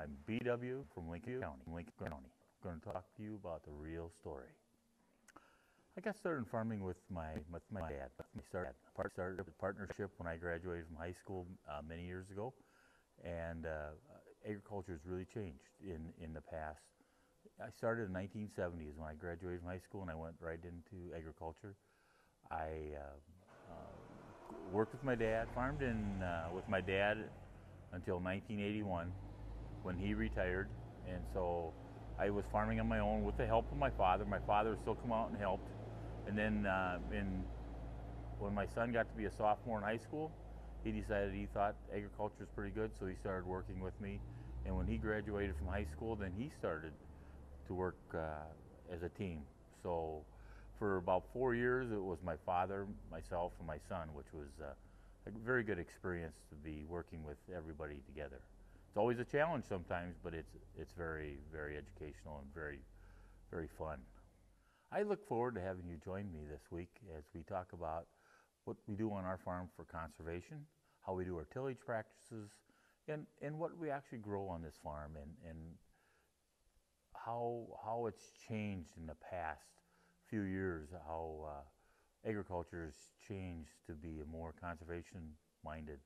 I'm BW from Lincoln County. Lincoln County. I'm going to talk to you about the real story. I got started in farming with my with my dad. I started, started a partnership when I graduated from high school uh, many years ago, and uh, agriculture has really changed in in the past. I started in 1970s when I graduated from high school, and I went right into agriculture. I uh, uh worked with my dad, farmed in uh, with my dad until 1981 when he retired. And so I was farming on my own with the help of my father. My father still come out and helped. And then uh, in, when my son got to be a sophomore in high school, he decided he thought agriculture was pretty good, so he started working with me. And when he graduated from high school, then he started to work uh, as a team. So for about four years, it was my father, myself, and my son, which was uh, a very good experience to be working with everybody together. It's always a challenge sometimes, but it's it's very very educational and very very fun. I look forward to having you join me this week as we talk about what we do on our farm for conservation, how we do our tillage practices, and, and what we actually grow on this farm and, and how, how it's changed in the past few years, how uh, agriculture has changed to be a more conservation minded